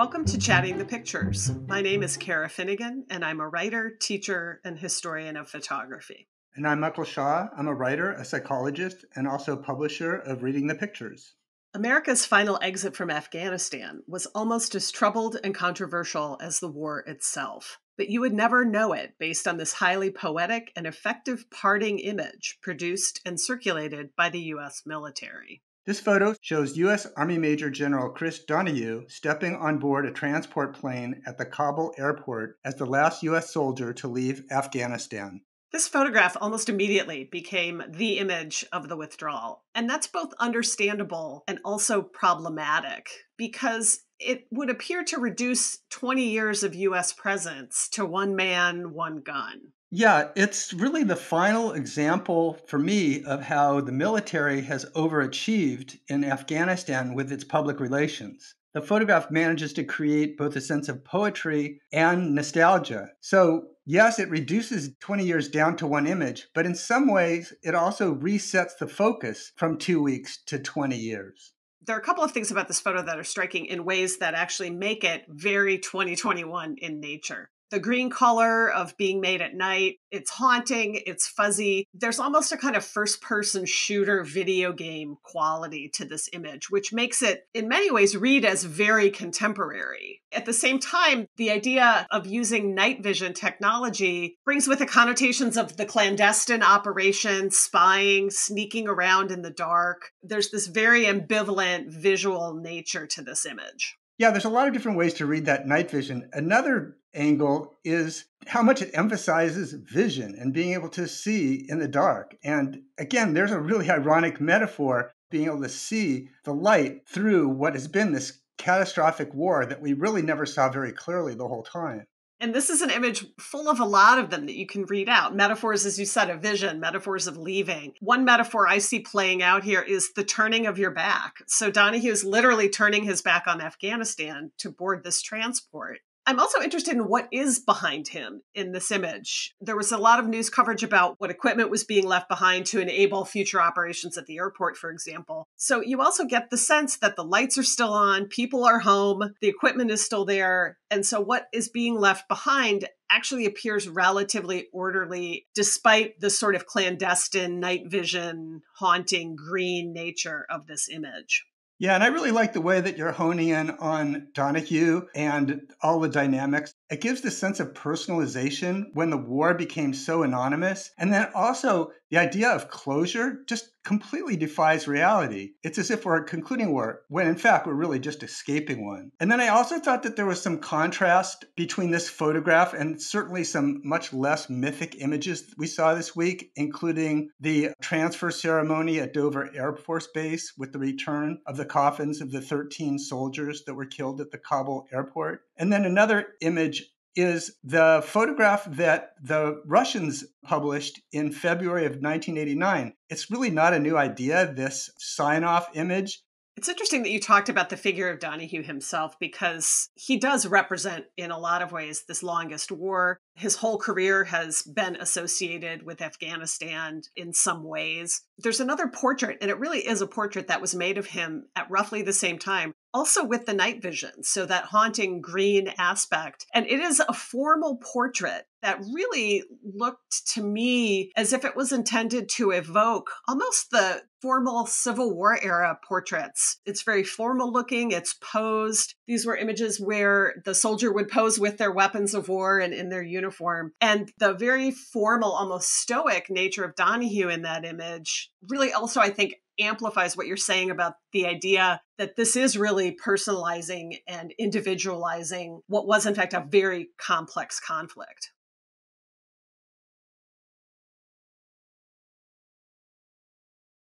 Welcome to Chatting the Pictures. My name is Cara Finnegan, and I'm a writer, teacher, and historian of photography. And I'm Michael Shaw. I'm a writer, a psychologist, and also publisher of Reading the Pictures. America's final exit from Afghanistan was almost as troubled and controversial as the war itself. But you would never know it based on this highly poetic and effective parting image produced and circulated by the U.S. military. This photo shows U.S. Army Major General Chris Donahue stepping on board a transport plane at the Kabul airport as the last U.S. soldier to leave Afghanistan. This photograph almost immediately became the image of the withdrawal. And that's both understandable and also problematic because it would appear to reduce 20 years of US presence to one man, one gun. Yeah, it's really the final example for me of how the military has overachieved in Afghanistan with its public relations the photograph manages to create both a sense of poetry and nostalgia. So, yes, it reduces 20 years down to one image, but in some ways, it also resets the focus from two weeks to 20 years. There are a couple of things about this photo that are striking in ways that actually make it very 2021 in nature the green color of being made at night. It's haunting, it's fuzzy. There's almost a kind of first person shooter video game quality to this image, which makes it, in many ways, read as very contemporary. At the same time, the idea of using night vision technology brings with it connotations of the clandestine operation, spying, sneaking around in the dark. There's this very ambivalent visual nature to this image. Yeah, there's a lot of different ways to read that night vision. Another angle is how much it emphasizes vision and being able to see in the dark. And again, there's a really ironic metaphor being able to see the light through what has been this catastrophic war that we really never saw very clearly the whole time. And this is an image full of a lot of them that you can read out. Metaphors, as you said, of vision, metaphors of leaving. One metaphor I see playing out here is the turning of your back. So Donahue is literally turning his back on Afghanistan to board this transport. I'm also interested in what is behind him in this image. There was a lot of news coverage about what equipment was being left behind to enable future operations at the airport, for example. So you also get the sense that the lights are still on, people are home, the equipment is still there. And so what is being left behind actually appears relatively orderly despite the sort of clandestine night vision haunting green nature of this image. Yeah, and I really like the way that you're honing in on Donahue and all the dynamics. It gives the sense of personalization when the war became so anonymous. And then also the idea of closure just completely defies reality. It's as if we're concluding war when in fact we're really just escaping one. And then I also thought that there was some contrast between this photograph and certainly some much less mythic images we saw this week, including the transfer ceremony at Dover Air Force Base with the return of the coffins of the 13 soldiers that were killed at the Kabul airport. And then another image is the photograph that the Russians published in February of 1989. It's really not a new idea, this sign off image. It's interesting that you talked about the figure of Donahue himself because he does represent, in a lot of ways, this longest war. His whole career has been associated with Afghanistan in some ways. There's another portrait, and it really is a portrait that was made of him at roughly the same time also with the night vision, so that haunting green aspect. And it is a formal portrait that really looked to me as if it was intended to evoke almost the formal Civil War era portraits. It's very formal looking, it's posed. These were images where the soldier would pose with their weapons of war and in their uniform. And the very formal, almost stoic nature of Donahue in that image really also, I think, amplifies what you're saying about the idea that this is really personalizing and individualizing what was, in fact, a very complex conflict.